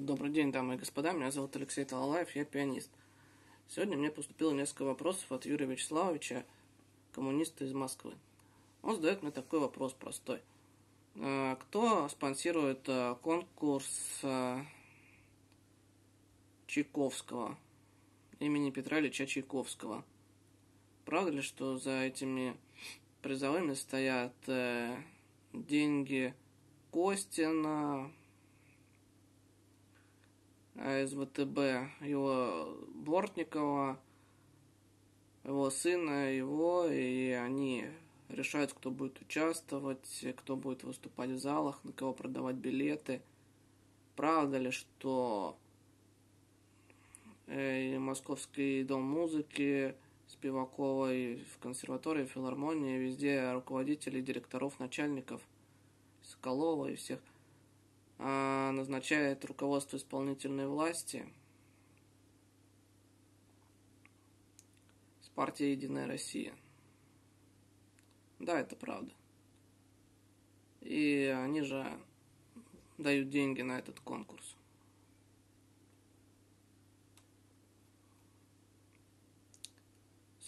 Добрый день, дамы и господа. Меня зовут Алексей Талалаев, я пианист. Сегодня мне поступило несколько вопросов от Юрия Вячеславовича, коммуниста из Москвы. Он задает мне такой вопрос простой. Э, кто спонсирует э, конкурс э, Чайковского, имени Петра Ильича Чайковского? Правда ли, что за этими призовыми стоят деньги Костина, из ВТБ его Бортникова, его сына, его, и они решают, кто будет участвовать, кто будет выступать в залах, на кого продавать билеты. Правда ли, что э, и Московский дом музыки, Спиваковой, в консерватории, в филармонии, везде руководителей, директоров, начальников, Соколова и всех – назначает руководство исполнительной власти с партией «Единая Россия». Да, это правда. И они же дают деньги на этот конкурс.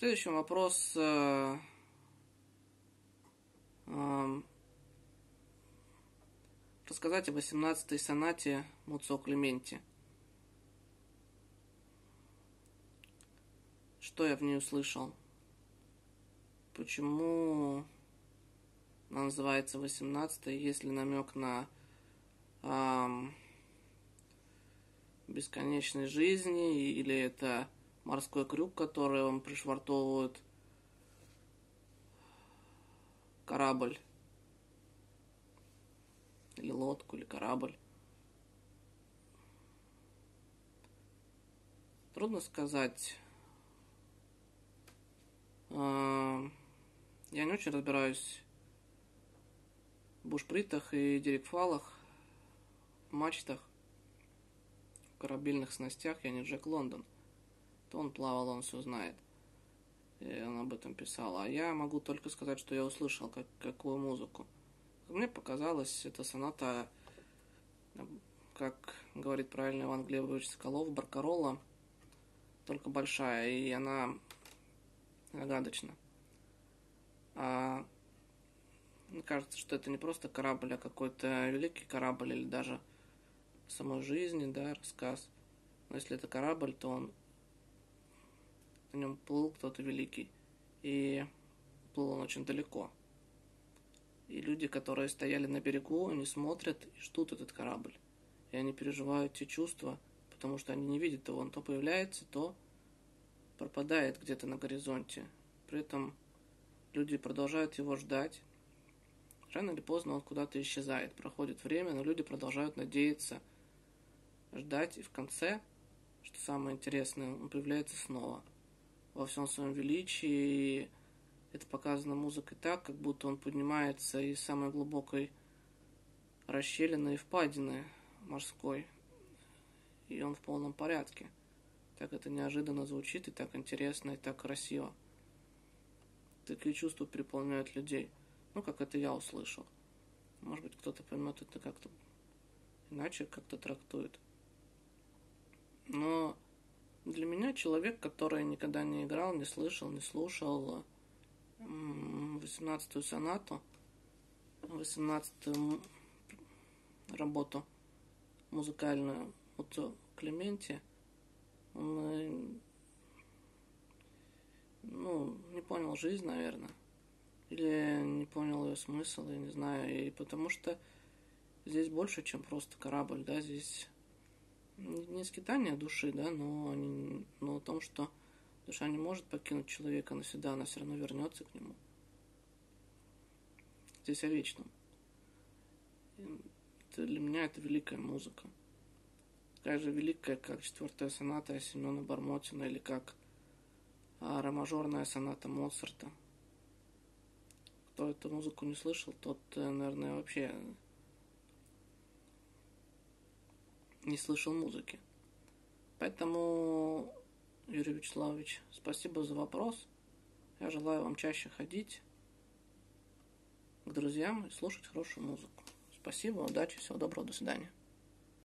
Следующий вопрос. Э, рассказать о 18-й сонате Муцо Клементи. Что я в ней услышал? Почему она называется 18-й, если намек на эм, бесконечной жизни, или это морской крюк, который вам пришвартовывают корабль лодку, или корабль. Трудно сказать. А, я не очень разбираюсь в бушпритах и дирекфалах, мачтах, корабельных снастях. Я не Джек Лондон. То он плавал, он все знает. И он об этом писал. А я могу только сказать, что я услышал как, какую музыку. Мне показалось, эта соната, как говорит правильно Иван Глебович Соколов, Баркарола, только большая, и она загадочна. А мне кажется, что это не просто корабль, а какой-то великий корабль или даже самой жизни, да, рассказ. Но если это корабль, то он на нем плыл кто-то великий. И плыл он очень далеко. И люди, которые стояли на берегу, они смотрят и ждут этот корабль. И они переживают те чувства, потому что они не видят его. Он то появляется, то пропадает где-то на горизонте. При этом люди продолжают его ждать. Рано или поздно он куда-то исчезает. Проходит время, но люди продолжают надеяться, ждать. И в конце, что самое интересное, он появляется снова. Во всем своем величии это показано музыкой так, как будто он поднимается из самой глубокой расщелины и впадины морской. И он в полном порядке. Так это неожиданно звучит, и так интересно, и так красиво. Такие чувства переполняют людей. Ну, как это я услышал. Может быть, кто-то поймет это как-то иначе, как-то трактует. Но для меня человек, который никогда не играл, не слышал, не слушал 18-ю сонату, 18-ю работу музыкальную от Клементи. Он ну, не понял жизнь, наверное. Или не понял ее смысл, я не знаю. И потому что здесь больше, чем просто корабль, да, здесь не скитание души, да, но, но о том, что Душа не может покинуть человека навсегда, она все равно вернется к нему. Здесь о вечном. Это для меня это великая музыка. Такая же великая, как четвертая соната Семена Бармотина или как а, ромажорная соната Моцарта. Кто эту музыку не слышал, тот, э, наверное, вообще не слышал музыки. Поэтому Юрий Вячеславович. Спасибо за вопрос. Я желаю вам чаще ходить к друзьям и слушать хорошую музыку. Спасибо, удачи, всего доброго, до свидания.